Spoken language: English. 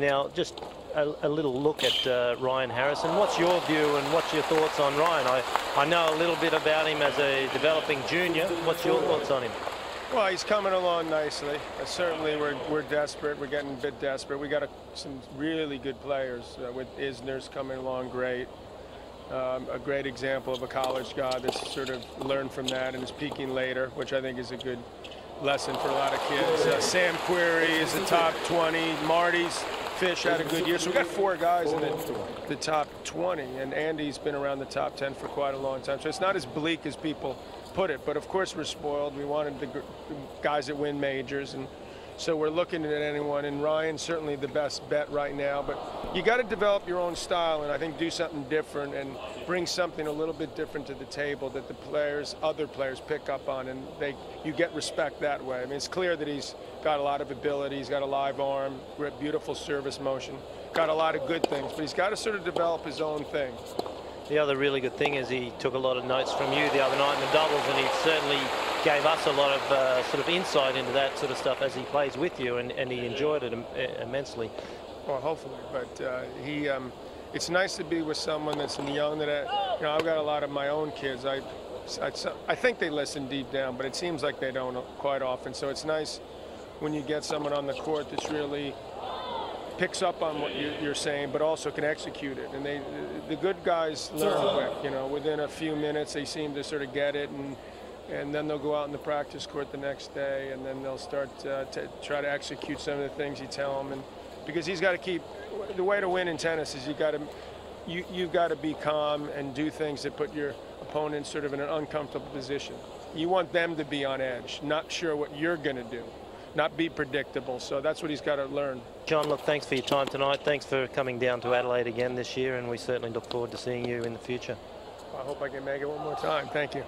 Now, just a, a little look at uh, Ryan Harrison. What's your view and what's your thoughts on Ryan? I, I know a little bit about him as a developing junior. What's your thoughts on him? Well, he's coming along nicely. Uh, certainly, we're, we're desperate. We're getting a bit desperate. We got a, some really good players uh, with Isner's coming along great. Um, a great example of a college guy that's sort of learned from that and is peaking later, which I think is a good lesson for a lot of kids. Uh, Sam Querrey is the top 20. Mardy's Fish had a good year. So we got four guys in the, the top 20, and Andy's been around the top 10 for quite a long time. So it's not as bleak as people put it. But of course, we're spoiled. We wanted the, the guys that win majors, and so we're looking at anyone. And Ryan's certainly the best bet right now. But you got to develop your own style, and I think do something different and bring something a little bit different to the table that the players, other players, pick up on, and they you get respect that way. I mean, it's clear that he's got a lot of ability. He's got a live arm, beautiful service motion, got a lot of good things, but he's got to sort of develop his own thing. The other really good thing is he took a lot of notes from you the other night in the doubles, and he certainly gave us a lot of uh, sort of insight into that sort of stuff as he plays with you, and, and he enjoyed it Im immensely. Well, hopefully, but uh, he. Um, it's nice to be with someone that's young. That I, you know, I've got a lot of my own kids. I, I, I think they listen deep down, but it seems like they don't quite often. So it's nice when you get someone on the court that's really picks up on what you're saying, but also can execute it. And they, the good guys learn quick. You know, within a few minutes, they seem to sort of get it, and and then they'll go out in the practice court the next day, and then they'll start uh, to try to execute some of the things you tell them. And because he's got to keep the way to win in tennis is you got to you you've got to be calm and do things that put your opponent sort of in an uncomfortable position. You want them to be on edge, not sure what you're going to do not be predictable. So that's what he's got to learn. John, look, thanks for your time tonight. Thanks for coming down to Adelaide again this year, and we certainly look forward to seeing you in the future. I hope I can make it one more time. Thank you.